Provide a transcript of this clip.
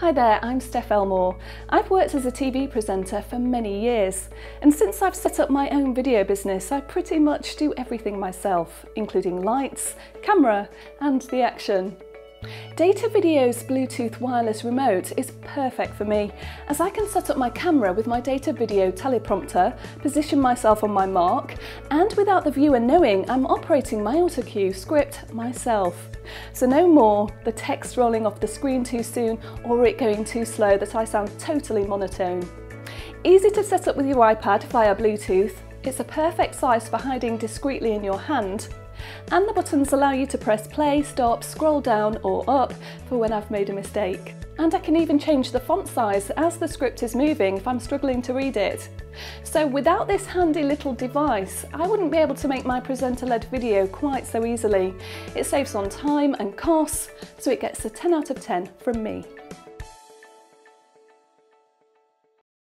Hi there, I'm Steph Elmore. I've worked as a TV presenter for many years, and since I've set up my own video business, I pretty much do everything myself, including lights, camera, and the action. Datavideo's Bluetooth wireless remote is perfect for me as I can set up my camera with my Datavideo teleprompter, position myself on my mark and without the viewer knowing I'm operating my autocue script myself. So no more the text rolling off the screen too soon or it going too slow that I sound totally monotone. Easy to set up with your iPad via Bluetooth, it's a perfect size for hiding discreetly in your hand and the buttons allow you to press play, stop, scroll down or up for when I've made a mistake. And I can even change the font size as the script is moving if I'm struggling to read it. So without this handy little device, I wouldn't be able to make my presenter-led video quite so easily. It saves on time and costs, so it gets a 10 out of 10 from me.